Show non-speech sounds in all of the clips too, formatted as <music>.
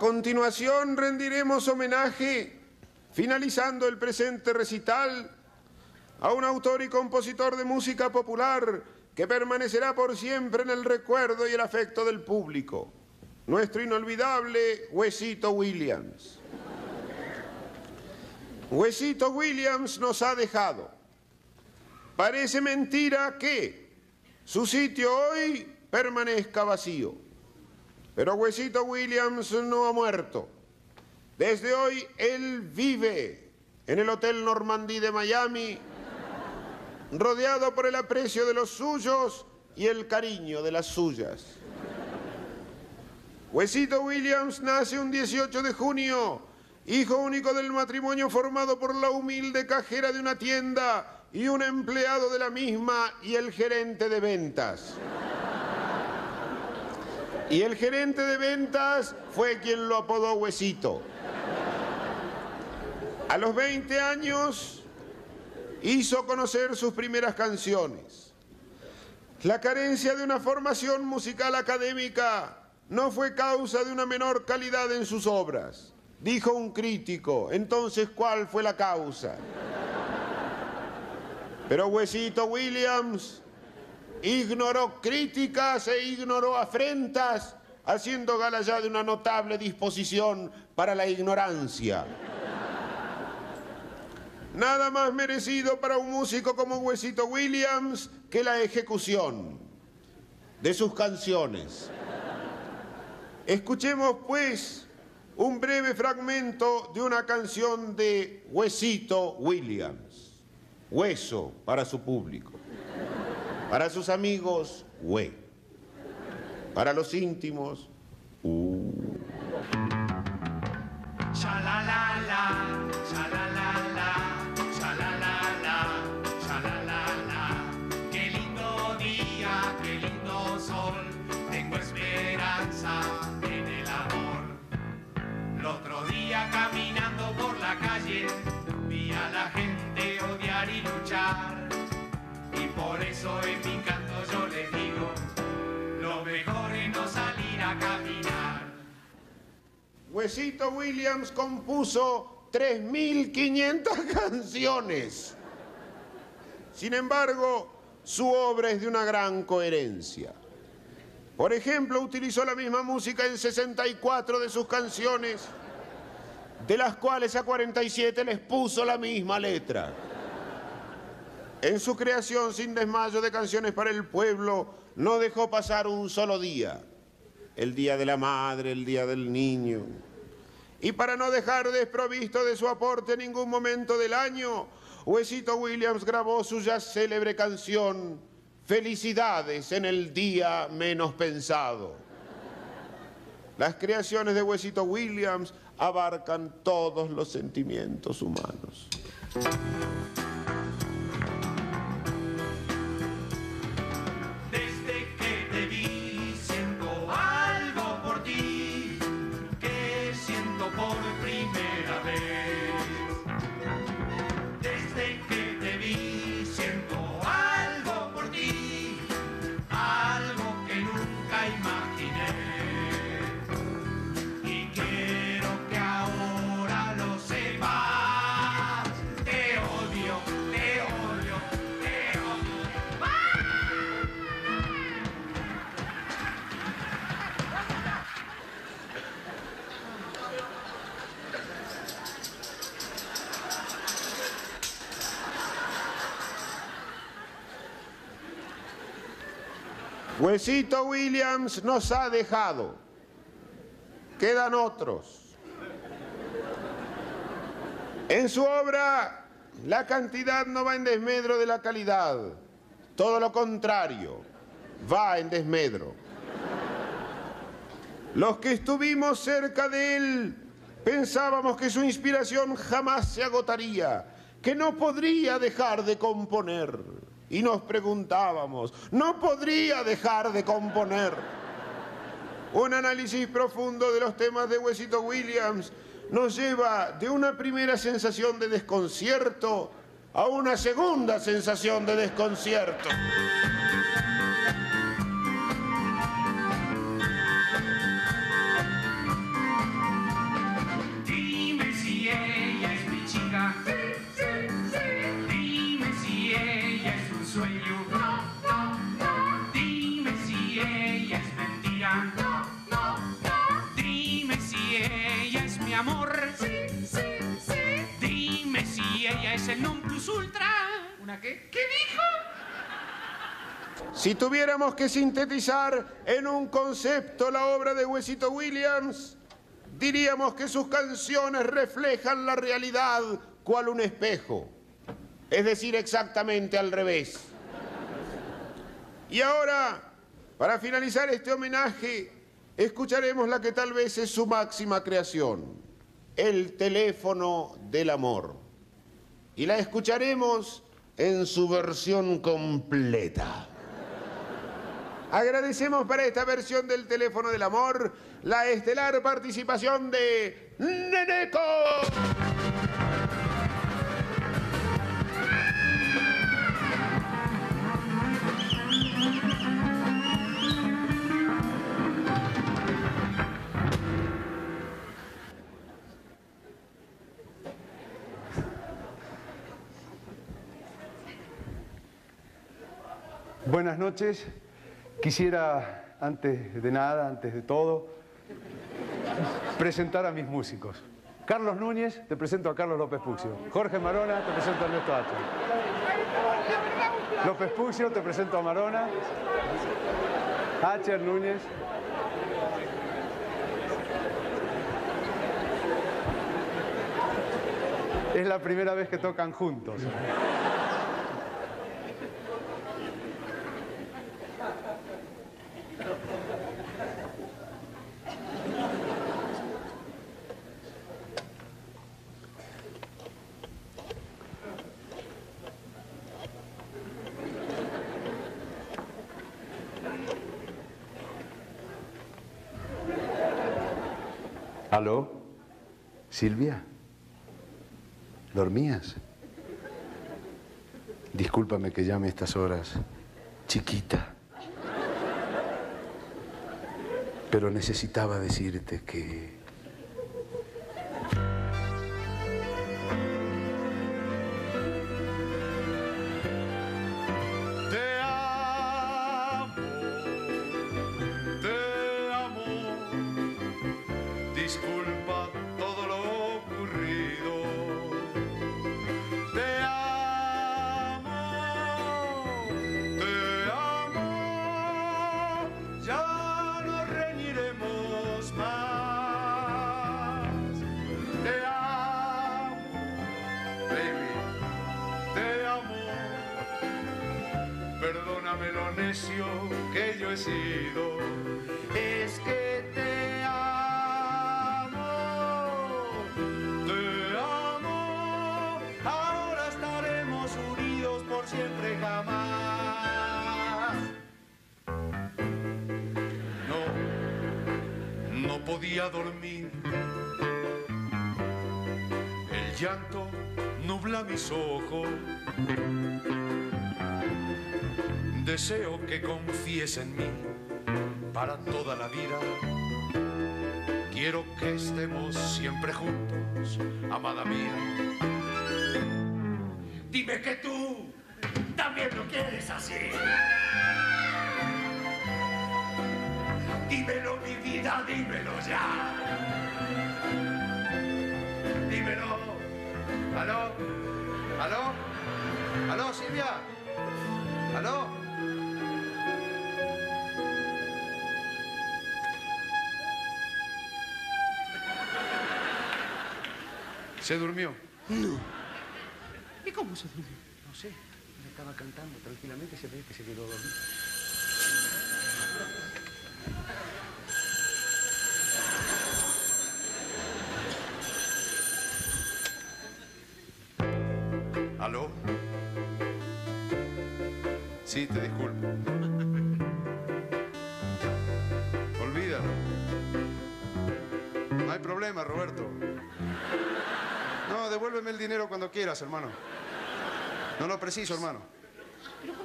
continuación rendiremos homenaje, finalizando el presente recital, a un autor y compositor de música popular que permanecerá por siempre en el recuerdo y el afecto del público, nuestro inolvidable Huesito Williams. Huesito Williams nos ha dejado. Parece mentira que su sitio hoy permanezca vacío. Pero Huesito Williams no ha muerto. Desde hoy él vive en el Hotel Normandí de Miami, rodeado por el aprecio de los suyos y el cariño de las suyas. Huesito Williams nace un 18 de junio, hijo único del matrimonio formado por la humilde cajera de una tienda y un empleado de la misma y el gerente de ventas. Y el gerente de ventas fue quien lo apodó Huesito. A los 20 años hizo conocer sus primeras canciones. La carencia de una formación musical académica no fue causa de una menor calidad en sus obras. Dijo un crítico, entonces ¿cuál fue la causa? Pero Huesito Williams ignoró críticas e ignoró afrentas, haciendo gala ya de una notable disposición para la ignorancia. Nada más merecido para un músico como Huesito Williams que la ejecución de sus canciones. Escuchemos pues un breve fragmento de una canción de Huesito Williams. Hueso para su público. Para sus amigos, hue. Para los íntimos, uh. Shalalala, shalalala, shalalala, shalalala. Qué lindo día, qué lindo sol. Tengo esperanza en el amor. El otro día caminando por la calle vi a la gente odiar y luchar. Por eso en mi canto yo les digo, lo mejor es no salir a caminar. Huesito Williams compuso 3.500 <laughs> canciones. Sin embargo, su obra es de una gran coherencia. Por ejemplo, utilizó la misma música en 64 de sus canciones, de las cuales a 47 les puso la misma letra. En su creación sin desmayo de canciones para el pueblo, no dejó pasar un solo día. El día de la madre, el día del niño. Y para no dejar desprovisto de su aporte ningún momento del año, Huesito Williams grabó su ya célebre canción Felicidades en el día menos pensado. Las creaciones de Huesito Williams abarcan todos los sentimientos humanos. Huesito Williams nos ha dejado. Quedan otros. En su obra, la cantidad no va en desmedro de la calidad. Todo lo contrario, va en desmedro. Los que estuvimos cerca de él pensábamos que su inspiración jamás se agotaría, que no podría dejar de componer. Y nos preguntábamos, ¿no podría dejar de componer? Un análisis profundo de los temas de Huesito Williams nos lleva de una primera sensación de desconcierto a una segunda sensación de desconcierto. Dime si ella es el non plus ultra. ¿Una qué? ¿Qué dijo? Si tuviéramos que sintetizar en un concepto la obra de Huesito Williams, diríamos que sus canciones reflejan la realidad cual un espejo. Es decir, exactamente al revés. Y ahora, para finalizar este homenaje, escucharemos la que tal vez es su máxima creación, el teléfono del amor. Y la escucharemos en su versión completa. Agradecemos para esta versión del teléfono del amor la estelar participación de Neneco. Buenas noches. Quisiera, antes de nada, antes de todo, presentar a mis músicos. Carlos Núñez, te presento a Carlos López Puccio. Jorge Marona, te presento a Ernesto Hacha. López Puccio, te presento a Marona. Hacher Núñez. Es la primera vez que tocan juntos. ¿Aló? Silvia. ¿Dormías? Discúlpame que llame a estas horas. Chiquita. Pero necesitaba decirte que... que yo he sido. Es que te amo, te amo. Ahora estaremos unidos por siempre jamás. No, no podía dormir. El llanto nubla mis ojos. Deseo que confíes en mí para toda la vida. Quiero que estemos siempre juntos, amada mía. Dime que tú también lo quieres así. Dímelo, mi vida, dímelo ya. Dímelo. ¿Aló? ¿Aló? ¿Aló, Silvia? ¿Aló? ¿Se durmió? ¿Y cómo se durmió? No sé, me estaba cantando tranquilamente se ve que se quedó dormido. ¿Aló? Sí, te disculpo. Olvídalo. No hay problema, Roberto. Devuélveme el dinero cuando quieras, hermano. No lo preciso, hermano.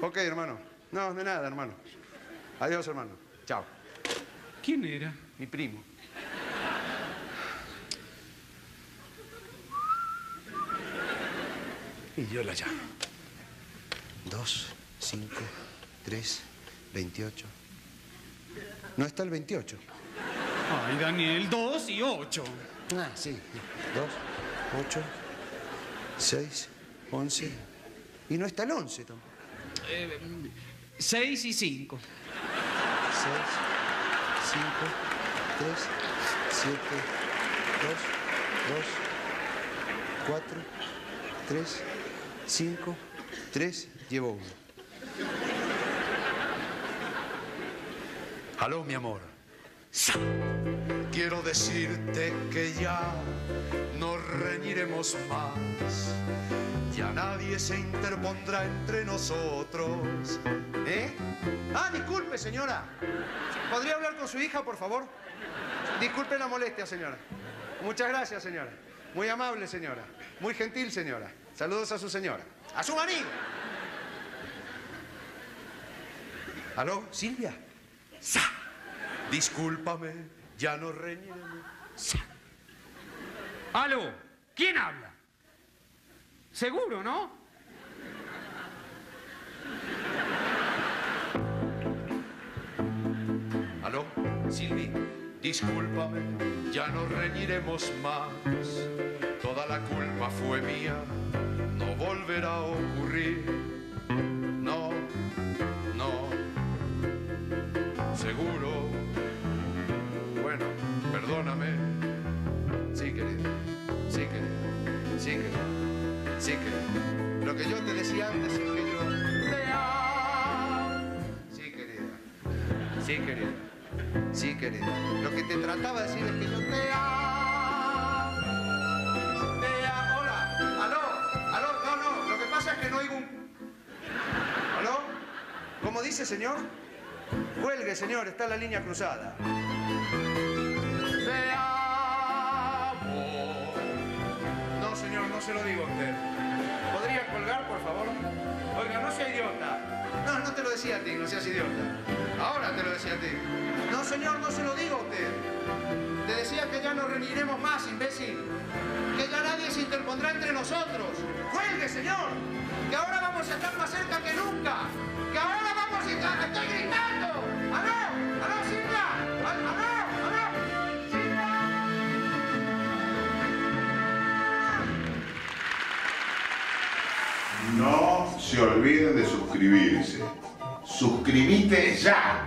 Ok, hermano. No, de nada, hermano. Adiós, hermano. Chao. ¿Quién era? Mi primo. Y yo la llamo. Dos, cinco, tres, veintiocho. No está el veintiocho. Ay, Daniel, 2 y 8. Ah, sí. Dos, ocho, seis, once. Y no está el once tampoco. 6 y 5. Seis, cinco, tres, siete, dos, dos, cuatro, tres, cinco, tres, llevo uno. Aló, mi amor. Quiero decirte que ya no reñiremos más. Ya nadie se interpondrá entre nosotros. ¿Eh? Ah, disculpe, señora. ¿Podría hablar con su hija, por favor? Disculpe la molestia, señora. Muchas gracias, señora. Muy amable, señora. Muy gentil, señora. Saludos a su señora. ¡A su marido! ¿Aló, Silvia? ¡Sa! Discúlpame, ya no reñiremos. Aló, ¿quién habla? Seguro, ¿no? Aló, Silvi, discúlpame, ya no reñiremos más. Toda la culpa fue mía, no volverá a ocurrir. No, no, seguro. Sí, querida, sí, querida. Lo que yo te decía antes es que yo te amo. Sí, querida. Sí, querida. Sí, querida. Lo que te trataba de decir es que yo te amo. Te amo. Hola. Aló. Aló. No, no. Lo que pasa es que no oigo un... ¿Aló? ¿Cómo dice, señor? Cuelgue, señor. Está la línea cruzada. Decía a ti, no seas idiota. Ahora te lo decía a ti. No, señor, no se lo digo a usted. Te decía que ya no reuniremos más, imbécil. Que ya nadie se interpondrá entre nosotros. ¡Cuelgue, señor! Que ahora vamos a estar más cerca que nunca. Que ahora vamos a estar... ¡Estoy gritando! ¡Aló! ¡Aló, Silvia! ¡Aló! ¡Aló! ¡Silvia! No se olviden de suscribirse. Suscribite ya.